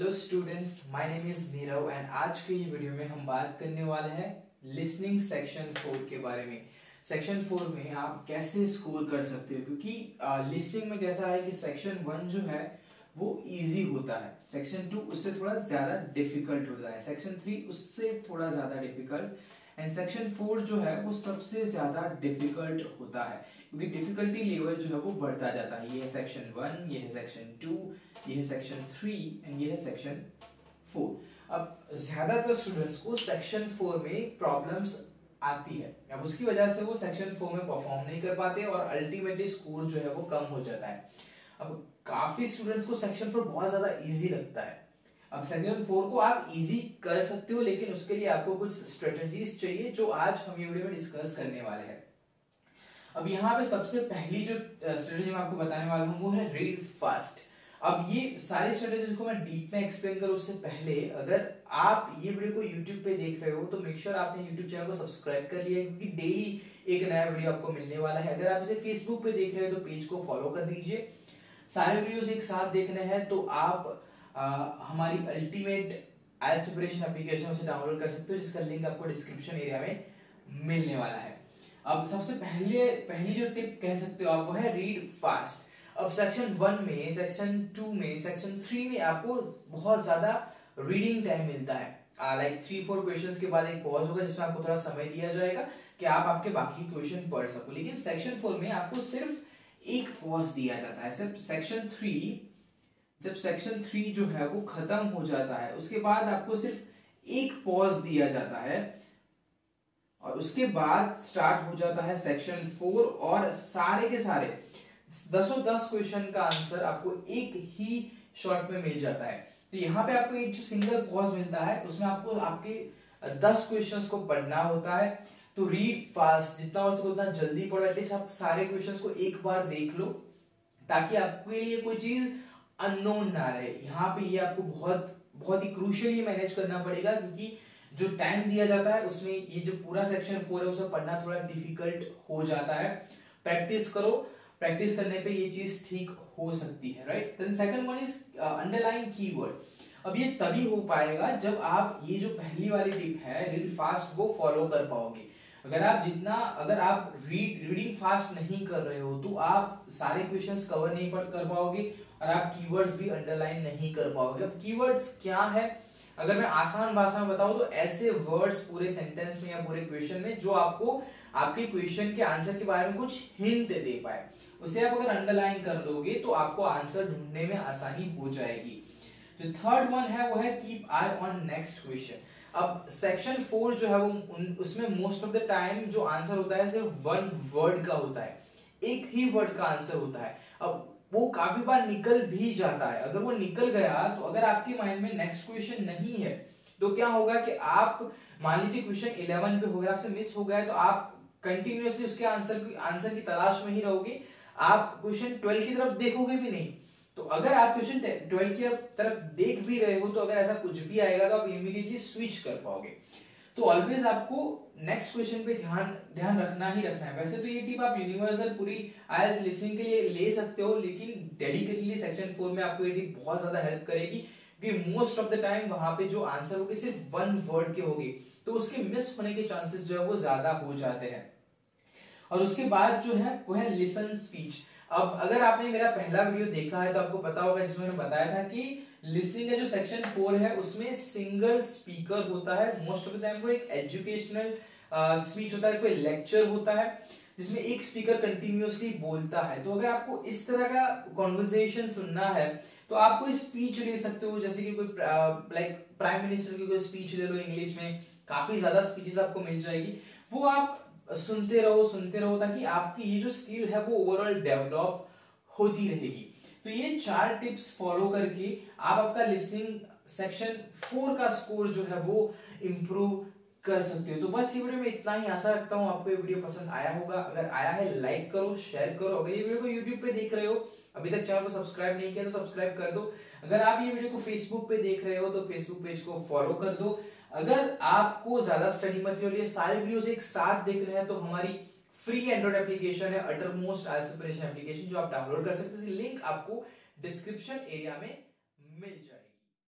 Hello students my name is Nirav and आज के ये वीडियो में हम बात करने वाले हैं लिसनिंग सेक्शन फोर के बारे में। सेक्शन फोर में आप कैसे स्कोर कर सकते हो? क्योंकि लिसनिंग में कैसा है कि सेक्शन वन जो है, वो इजी होता है। सेक्शन टू उससे थोड़ा ज़्यादा डिफ़िकल्ट होता है। सेक्शन थ्री उससे थोड़ा ज़्यादा डिफ़िकल्ट एंड सेक्शन फोर जो है, वो सबसे ज़्यादा डिफ़िकल्ट होता है। क्योंकि डिफिकल्टी लेवल जो है, वो बढ़ता जाता है। ये सेक्शन वन ये सेक्शन टू ये है सेक्शन थ्री एंड ये है सेक्शन फोर अब ज़्यादातर स्टूडेंट्स को सेक्शन फोर में प्रॉब्लम्स आती है। अब उसकी वजह से वो सेक्शन फोर में परफॉर्म नहीं कर पाते और अल्टीमेटली स्कोर जो है वो कम हो जाता है। अब काफ़ी स्टूडेंट्स को सेक्शन फोर बहुत ज़्यादा इजी लगता है। अब सेक्शन फोर को आप इजी कर सकते हो, लेकिन उसके लिए आपको कुछ स्ट्रेटेजीज चाहिए जो आज हम ये वीडियो में डिस्कस करने वाले हैं। अब यहाँ पे सबसे पहली जो स्ट्रेटेजी मैं आपको बताने वाला हूँ, वो है रीड फास्ट अब ये सारी स्ट्रेटेजीज को मैं डीप में एक्सप्लेन करूँ उससे पहले अगर आप ये वीडियो को यूट्यूब पे देख रहे हो तो मेक श्योर sure आपने यूट्यूब चैनल को सब्सक्राइब कर लिया है क्योंकि डेली एक नया वीडियो आपको मिलने वाला है। अगर आप इसे फेसबुक पे देख रहे हो तो पेज को फॉलो कर दीजिए। सारे वीडियोस एक साथ देखने हैं तो आप आ, हमारी अल्टीमेट आइल्स प्रिपरेशन एप्लीकेशन से डाउनलोड कर सकते हो जिसका लिंक आपको डिस्क्रिप्शन एरिया में मिलने वाला है। अब सबसे पहले पहली जो टिप कह सकते हो आप वो है रीड फास्ट अब सेक्शन वन में सेक्शन टू में सेक्शन थ्री में आपको बहुत ज़्यादा रीडिंग टाइम मिलता है। लाइक थ्री फोर क्वेश्चंस के बाद एक पॉज होगा जिसमें आपको थोड़ा समय दिया जाएगा कि आप आपके बाकी क्वेश्चन पढ़ सको। लेकिन सेक्शन फोर में आपको सिर्फ़ एक पॉज दिया जाता है। सिर्फ़ सेक्शन थ्री जब सेक्शन थ्री जो है वो खत्म हो जाता है, उसके बाद आपको सिर्फ़ एक पॉज दिया जाता है और उसके बाद स्टार्ट हो जाता है सेक्शन फोर और सारे के सारे। दसों दस क्वेश्चन का आंसर आपको एक ही शॉर्ट में मिल जाता है। तो यहाँ पे आपको एक जो सिंगल पॉज मिलता है, उसमें आपको आपके दस क्वेश्चंस को पढ़ना होता है। तो रीड फास्ट जितना हो सके उतना जल्दी पढ़ो एटलीस्ट आप सारे क्वेश्चंस को एक बार देख लो, ताकि आपके लिए कोई चीज़ अननोन ना रहे। यहाँ पे ये आपको बहुत बहुत ही क्रूशियली मैनेज करना पड़ेगा, क्योंकि जो टाइम दिया जाता है, उसमें ये जो पूरा सेक्शन फोर है, उसे पढ़ना थोड़ा डिफ़िकल्ट हो जाता है। प्रैक्टिस करो प्रैक्टिस करने पे ये चीज़ ठीक हो सकती है right then second one is underline keyword अब ये तभी हो पाएगा जब आप ये जो पहली वाली टिप है रीड फास्ट वो फॉलो कर पाओगे। अगर आप जितना, अगर आप रीड रीडिंग फास्ट नहीं कर रहे हो तो आप सारे क्वेश्चंस कवर नहीं कर पाओगे और आप कीवर्ड्स भी अंडरलाइन नहीं कर पाओगे। अब कीवर्ड्स क्या है? अगर मैं आसान भाषा में बताऊँ तो ऐसे वर्ड्स पूरे सेंटेंस में या पूरे क्वेश्चन में जो आपको, आपके क्वेश्चन के आंसर के बारे में कुछ हिंट दे पाए। उसे आप अगर अंडरलाइन कर दोगे तो आपको आंसर ढूँढने में आसानी हो जाएगी। जो थर्ड वन है, वो है keep eye on next question अब सेक्शन फोर जो है वो उसमें मोस्ट ऑफ़ द टाइम जो आंसर होता है, सिर्फ़ वन वर्ड का होता है। एक ही वर्ड का आंसर होता है। अब वो काफ़ी बार निकल भी जाता है। अगर वो निकल गया तो अगर आपके माइंड में नेक्स्ट क्वेश्चन नहीं है तो क्या होगा कि आप, मान लीजिए क्वेश्चन इलेवन पे हो गया, आपसे मिस हो गया तो आप कंटिन्यूसली उसके आंसर आंसर की तलाश में ही रहोगे। आप क्वेश्चन ट्वेल्व की तरफ़ देखोगे भी नहीं। तो अगर आप क्वेश्चन ट्वेल्व की तरफ़ देख भी रहे हो तो अगर ऐसा कुछ भी आएगा तो आप इमीडिएटली स्विच कर पाओगे। तो ऑलवेज आपको नेक्स्ट क्वेश्चन पे ध्यान ध्यान रखना ही रखना है। वैसे तो ये टिप आप यूनिवर्सल पूरी आईएलटीएस लिसनिंग के लिए ले सकते हो, लेकिन डेडिकेटली सेक्शन फोर में आपको ये टिप बहुत ज़्यादा हेल्प करेगी क्योंकि मोस्ट ऑफ़ द टाइम वहाँ पे जो आंसर होगी सिर्फ़ वन वर्ड के होगी। तो उसके मिस होने के चांसेस जो है वो ज़्यादा हो जाते हैं। और उसके बाद जो है, वो है लिसन स्पीच अब अगर आपने मेरा पहला वीडियो देखा है तो आपको पता होगा, जिसमें मैंने बताया था कि लिसनिंग का जो सेक्शन फोर है, उसमें सिंगल स्पीकर होता है। मोस्ट ऑफ़ द टाइम वो एक एजुकेशनल स्पीच होता है, कोई लेक्चर होता है, जिसमें एक स्पीकर कंटिन्यूसली बोलता है। तो अगर आपको इस तरह का कॉन्वर्जेशन सुनना है तो आप कोई स्पीच ले सकते हो, जैसे कि कोई लाइक प्राइम मिनिस्टर की कोई स्पीच ले लो इंग्लिश में। काफ़ी ज़्यादा स्पीचेस आपको मिल जाएगी। वो आप सुनते रहो सुनते रहो, ताकि आपकी ये जो स्किल है वो ओवरऑल डेवलप होती रहेगी। तो ये चार टिप्स फॉलो करके आप आपका लिसनिंग सेक्शन फोर का स्कोर जो है वो इंप्रूव कर सकते हो। तो बस ये वीडियो में इतना ही। आशा रखता हूँ आपको ये वीडियो पसंद आया होगा। अगर आया है लाइक करो शेयर करो। अगर ये वीडियो को यूट्यूब पे देख रहे हो, अभी तक चैनल को सब्सक्राइब नहीं किया तो सब्सक्राइब कर दो। अगर आप ये वीडियो को फेसबुक पे देख रहे हो तो फेसबुक पेज को फॉलो कर दो। अगर आपको ज़्यादा स्टडी मटेरियल ये सारे वीडियोस एक साथ देख रहे हैं तो हमारी फ्री एंड्रॉइड एप्लीकेशन है अटर मोस्ट प्रिपरेशन एप्लीकेशन जो आप डाउनलोड कर सकते हो। लिंक आपको डिस्क्रिप्शन एरिया में मिल जाए